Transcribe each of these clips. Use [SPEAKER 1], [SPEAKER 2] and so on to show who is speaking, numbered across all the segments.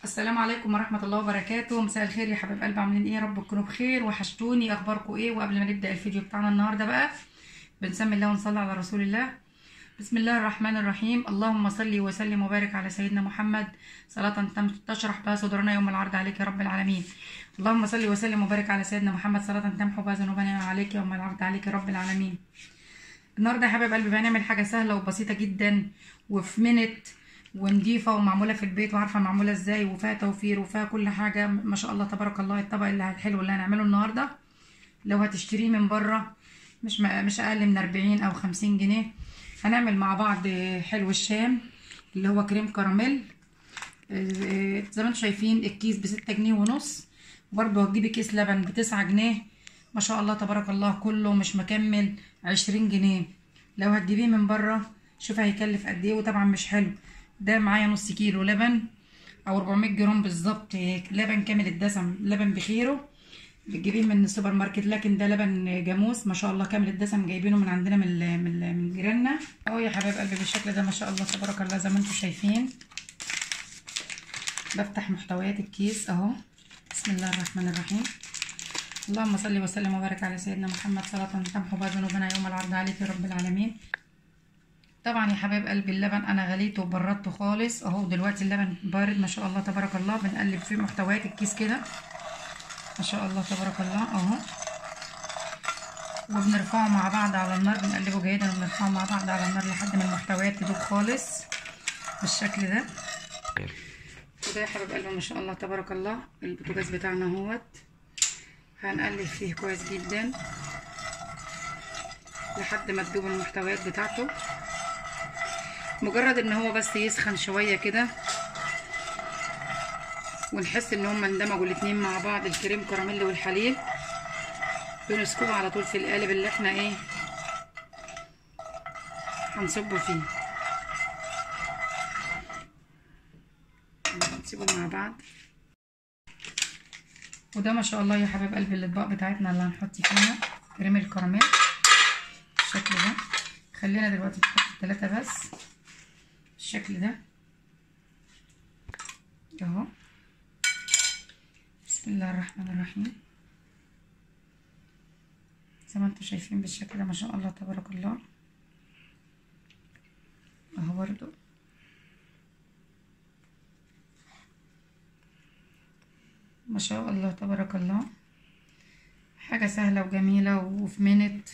[SPEAKER 1] السلام عليكم ورحمة الله وبركاته. مساء الخير يا حبايب قلبي عاملين إيه؟ رب تكونوا بخير. وحشتوني. أخباركم إيه؟ وقبل ما نبدأ الفيديو بتاعنا النهاردة بقى بنسمي الله ونصلي على رسول الله. بسم الله الرحمن الرحيم. اللهم صل وسلم وبارك على سيدنا محمد. صلاة تشرح بها صدرنا يوم العرض عليك يا رب العالمين. اللهم صل وسلم وبارك على سيدنا محمد. صلاة تمحو بها ذنوبنا عليك يوم العرض عليك يا رب العالمين. النهارده يا حبايب قلبي هنعمل حاجة سهلة وبسيطة جدا. وفي منت ونضيفة ومعمولة في البيت وعارفة معمولة إزاي وفيها توفير وفيها كل حاجة. ما شاء الله تبارك الله الطبق اللي الحلو اللي هنعمله النهاردة. لو هتشتريه من بره مش مش أقل من 40 أو 50 جنيه. هنعمل مع بعض حلو الشام اللي هو كريم كراميل. زي ما أنتم شايفين الكيس بستة جنيه ونص. برضو هتجيبي كيس لبن بتسعة جنيه. ما شاء الله تبارك الله كله مش مكمل عشرين جنيه. لو هتجيبيه من بره شوف هيكلف قد إيه وطبعا مش حلو. ده معايا نص كيلو لبن أو 400 جرام بالظبط. لبن كامل الدسم لبن بخيره. بتجيبيه من السوبر ماركت لكن ده لبن جاموس. ما شاء الله كامل الدسم جايبينه من عندنا من من من جيراننا. أهو يا حبايب قلبي بالشكل ده ما شاء الله تبارك الله زي ما أنتم شايفين. بفتح محتويات الكيس أهو. بسم الله الرحمن الرحيم. اللهم صل وسلم وبارك على سيدنا محمد صلاة تمحو بها ذنوبنا يوم العرض عليك يا رب العالمين. طبعا يا حبايب قلبي اللبن أنا غليته وبردته خالص. أهو دلوقتي اللبن بارد ما شاء الله تبارك الله. بنقلب فيه محتويات الكيس كده. ما شاء الله تبارك الله. أهو. وبنرفعه مع بعض على النار. بنقلبه جيدا وبنرفعه مع بعض على النار لحد ما المحتويات تدوب خالص بالشكل ده. وده يا حبايب قلبي ما شاء الله تبارك الله. البوتاجاز بتاعنا أهوت. هنقلب فيه كويس جدا لحد ما تدوب المحتويات بتاعته. مجرد إن هو بس يسخن شوية كده ونحس إن هما اندمجوا الاتنين مع بعض الكريم كراميل والحليب. بنسكبه على طول في القالب اللي إحنا إيه هنصبه فيه. نسيبهم مع بعض. وده ما شاء الله يا حبايب قلبي الأطباق بتاعتنا اللي هنحط فيها كريم الكراميل. بالشكل ده. خلينا دلوقتي نحط التلاتة بس. بالشكل ده. اهو. بسم الله الرحمن الرحيم. زي ما أنتم شايفين بالشكل ده ما شاء الله تبارك الله. اهو برضو. ما شاء الله تبارك الله. حاجة سهلة وجميلة وفي منت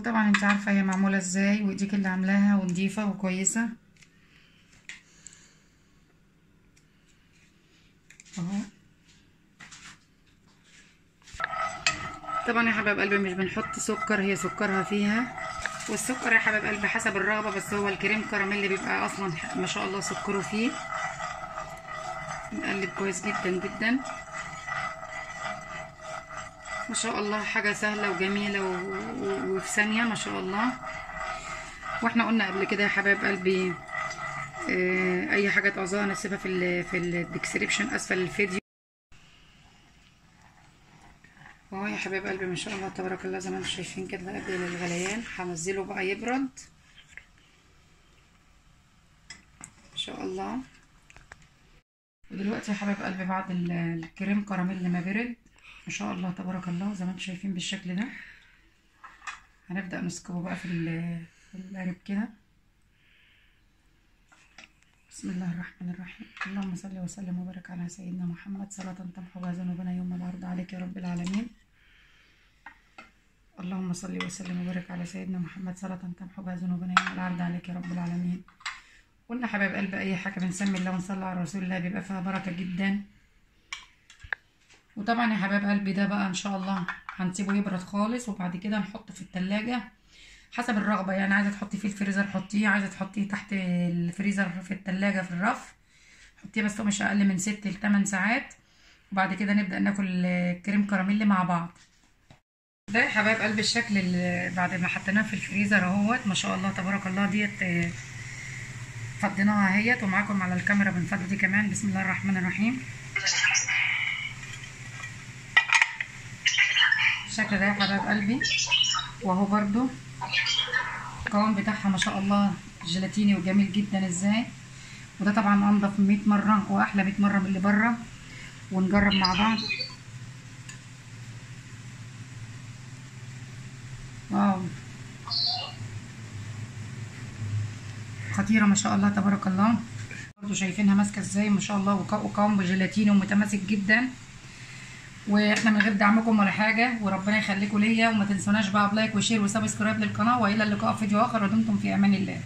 [SPEAKER 1] وطبعا انت عارفة هي معمولة إزاي وايديك اللي عاملاها ونضيفة وكويسة. اهو. طبعا يا حبايب قلبي مش بنحط سكر هي سكرها فيها. والسكر يا حبايب قلبي حسب الرغبة بس هو الكريم كراميل بيبقى أصلا ما شاء الله سكره فيه. نقلب كويس جدا جدا. ما شاء الله حاجة سهلة وجميلة وفي ثانية ما شاء الله. وإحنا قلنا قبل كده يا حبايب قلبي آه أي حاجة تعوزوها نسيبها في ال في الديسكريبشن أسفل الفيديو. أهو يا حبايب قلبي ما شاء الله تبارك الله زي ما أنتم شايفين كده قبل الغليان هنزله بقى يبرد. ما شاء الله. ودلوقتي يا حبايب قلبي بعد الكريم كراميل لما برد ما شاء الله تبارك الله زي ما أنتم شايفين بالشكل ده. هنبدأ نسكبه بقى في القالب كده. بسم الله الرحمن الرحيم. اللهم صل وسلم وبارك على سيدنا محمد. صلاة تمحو بها ذنوبنا يوم العرض عليك يا رب العالمين. اللهم صل وسلم وبارك على سيدنا محمد. صلاة تمحو بها ذنوبنا يوم العرض عليك يا رب العالمين. قلنا حبايب قلب أي حاجة بنسمي الله ونصلي على رسول الله بيبقى فيها بركة جدا. وطبعا يا حبايب قلبي ده بقى إن شاء الله هنسيبه يبرد خالص وبعد كده نحطه في التلاجة حسب الرغبة. يعني عايزة تحطيه في الفريزر حطيه عايزة تحطيه تحت الفريزر في التلاجة في الرف حطيه بس مش أقل من ست لتمن ساعات وبعد كده نبدأ ناكل كريم كراميل مع بعض. ده يا حبايب قلبي الشكل اللي بعد ما حطيناه في الفريزر أهوت ما شاء الله تبارك الله ديت فضيناها أهيت ومعاكم على الكاميرا بنفضي دي كمان. بسم الله الرحمن الرحيم. بالشكل ده يا حبايب قلبي. واهو برضو القوام بتاعها ما شاء الله جيلاتيني وجميل جدا. إزاي؟ وده طبعا أنضف 100 مرة وأحلى 100 مرة من اللي بره. ونجرب مع بعض. wow. خطيرة ما شاء الله تبارك الله. برضو شايفينها ماسكة إزاي؟ ما شاء الله وق- وقوام جيلاتيني ومتماسك جدا. وإحنا من غير دعمكم ولا حاجة وربنا يخليكم ليا وما تنسوناش بقى ب like و share و subscribe للقناة وإلى اللقاء في فيديو آخر ودمتم في أمان الله.